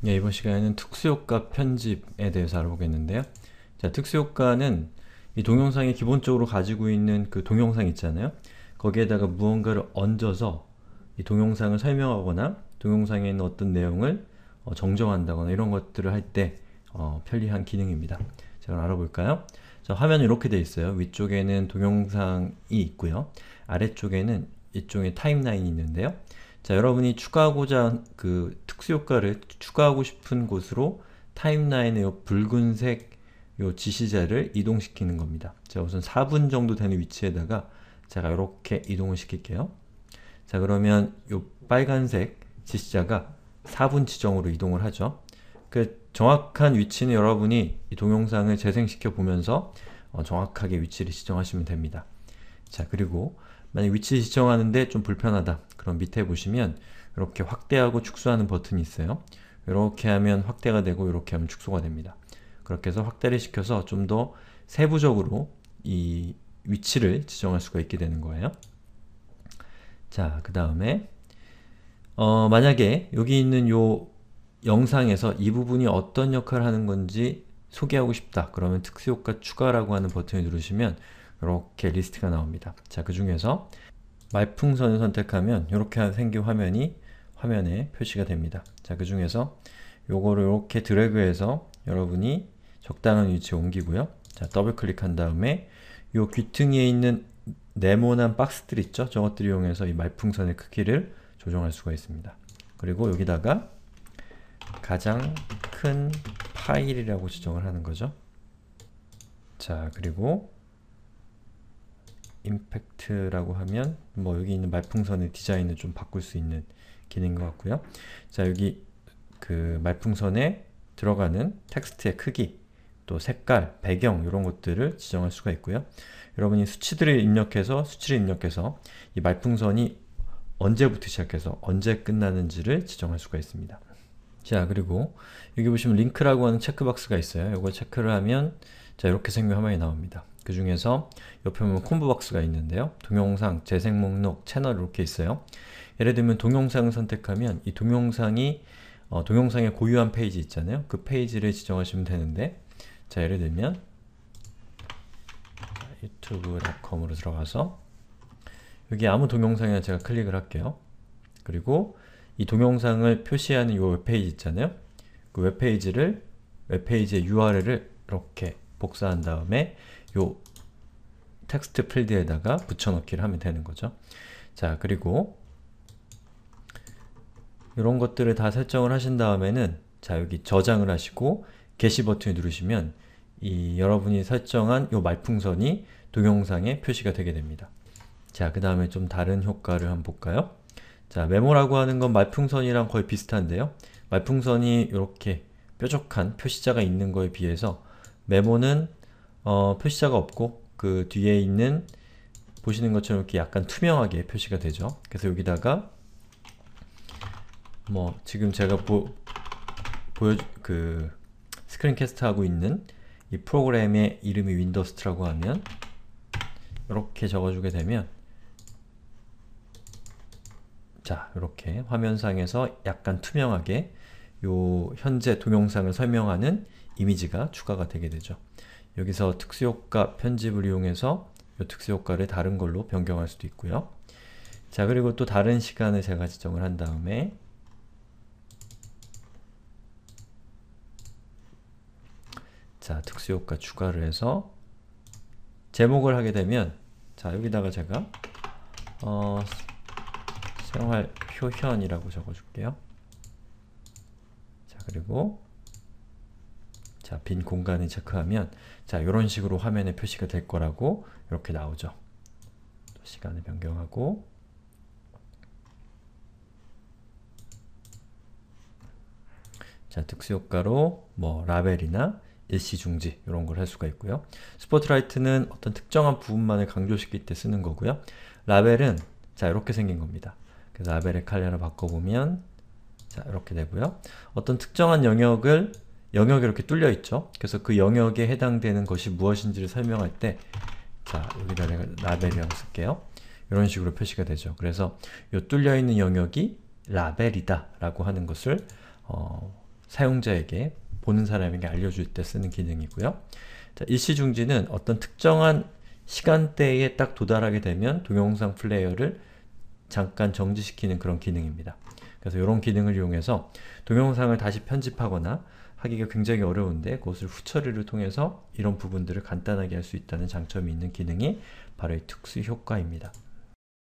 네, 이번 시간에는 특수효과 편집에 대해서 알아보겠는데요. 자, 특수효과는 이 동영상이 기본적으로 가지고 있는 그 동영상 있잖아요. 거기에다가 무언가를 얹어서 이 동영상을 설명하거나 동영상에 있는 어떤 내용을 어, 정정한다거나 이런 것들을 할때 어, 편리한 기능입니다. 자, 그럼 알아볼까요? 자, 화면은 이렇게 되어 있어요. 위쪽에는 동영상이 있고요. 아래쪽에는 일종의 타임라인이 있는데요. 자, 여러분이 추가하고자 한그 특수효과를 추가하고 싶은 곳으로 타임라인의 요 붉은색 요 지시자를 이동시키는 겁니다. 자, 우선 4분 정도 되는 위치에다가 제가 이렇게 이동을 시킬게요. 자, 그러면 요 빨간색 지시자가 4분 지정으로 이동을 하죠. 그 정확한 위치는 여러분이 이 동영상을 재생시켜 보면서 어, 정확하게 위치를 지정하시면 됩니다. 자, 그리고 만약 위치 지정하는데 좀 불편하다. 그럼 밑에 보시면 이렇게 확대하고 축소하는 버튼이 있어요. 이렇게 하면 확대가 되고 이렇게 하면 축소가 됩니다. 그렇게 해서 확대를 시켜서 좀 더 세부적으로 이 위치를 지정할 수가 있게 되는 거예요. 자, 그 다음에 어, 만약에 여기 있는 요 영상에서 이 부분이 어떤 역할을 하는 건지 소개하고 싶다. 그러면 특수효과 추가라고 하는 버튼을 누르시면 이렇게 리스트가 나옵니다. 자, 그 중에서 말풍선을 선택하면 이렇게 생긴 화면이 화면에 표시가 됩니다. 자, 그 중에서 요거를 이렇게 드래그해서 여러분이 적당한 위치에 옮기고요. 자, 더블 클릭한 다음에 요 귀퉁이에 있는 네모난 박스들 있죠? 저것들 이용해서 이 말풍선의 크기를 조정할 수가 있습니다. 그리고 여기다가 가장 큰 파일이라고 지정을 하는 거죠. 자, 그리고 임팩트라고 하면 뭐 여기 있는 말풍선의 디자인을 좀 바꿀 수 있는 기능인 것 같고요. 자, 여기 그 말풍선에 들어가는 텍스트의 크기, 또 색깔, 배경 이런 것들을 지정할 수가 있고요. 여러분이 수치들을 입력해서 수치를 입력해서 이 말풍선이 언제부터 시작해서 언제 끝나는지를 지정할 수가 있습니다. 자 그리고 여기 보시면 링크라고 하는 checkbox가 있어요. 이걸 체크를 하면 자 이렇게 생긴 화면이 나옵니다. 그 중에서 옆에 보면 combo box가 있는데요. 동영상, 재생 목록, 채널 이렇게 있어요. 예를 들면 동영상을 선택하면 이 동영상이 어, 동영상의 고유한 페이지 있잖아요. 그 페이지를 지정하시면 되는데 자 예를 들면 YouTube.com으로 들어가서 여기 아무 동영상이나 제가 클릭을 할게요. 그리고 이 동영상을 표시하는 이 웹페이지 있잖아요. 그 웹페이지를 웹페이지의 URL을 이렇게 복사한 다음에 요 text field에다가 붙여넣기를 하면 되는 거죠. 자, 그리고 이런 것들을 다 설정을 하신 다음에는 자, 여기 저장을 하시고 게시 버튼을 누르시면 이 여러분이 설정한 요 말풍선이 동영상에 표시가 되게 됩니다. 자, 그 다음에 좀 다른 효과를 한번 볼까요? 자, 메모라고 하는 건 말풍선이랑 거의 비슷한데요. 말풍선이 이렇게 뾰족한 표시자가 있는 거에 비해서 메모는 어, 표시자가 없고 그 뒤에 있는 보시는 것처럼 이렇게 약간 투명하게 표시가 되죠. 그래서 여기다가 뭐 지금 제가 보, 보여 그 screencast 하고 있는 이 프로그램의 이름이 윈도스트라고 하면 이렇게 적어주게 되면 자 이렇게 화면상에서 약간 투명하게 요 현재 동영상을 설명하는 이미지가 추가가 되게 되죠. 여기서 특수효과 편집을 이용해서 이 특수효과를 다른 걸로 변경할 수도 있고요. 자 그리고 또 다른 시간을 제가 지정을 한 다음에 자 특수효과 추가를 해서 제목을 하게 되면 자 여기다가 제가 어, 생활 표현이라고 적어줄게요. 자 그리고 자, 빈 공간을 체크하면 자, 이런 식으로 화면에 표시가 될 거라고 이렇게 나오죠. 시간을 변경하고 자, 특수효과로 뭐 라벨이나 일시중지 이런 걸 할 수가 있고요. 스포트라이트는 어떤 특정한 부분만을 강조시킬 때 쓰는 거고요. 라벨은 자, 이렇게 생긴 겁니다. 그래서 라벨의 컬러를 바꿔보면 자, 이렇게 되고요. 어떤 특정한 영역을 영역이 이렇게 뚫려 있죠. 그래서 그 영역에 해당되는 것이 무엇인지를 설명할 때 자, 여기다 내가 라벨이라고 쓸게요. 이런 식으로 표시가 되죠. 그래서 이 뚫려 있는 영역이 라벨이다 라고 하는 것을 어, 사용자에게 보는 사람에게 알려줄 때 쓰는 기능이고요. 자, 일시중지는 어떤 특정한 시간대에 딱 도달하게 되면 동영상 플레이어를 잠깐 정지시키는 그런 기능입니다. 그래서 이런 기능을 이용해서 동영상을 다시 편집하거나 하기가 굉장히 어려운데 그것을 후처리를 통해서 이런 부분들을 간단하게 할 수 있다는 장점이 있는 기능이 바로 이 특수 효과입니다.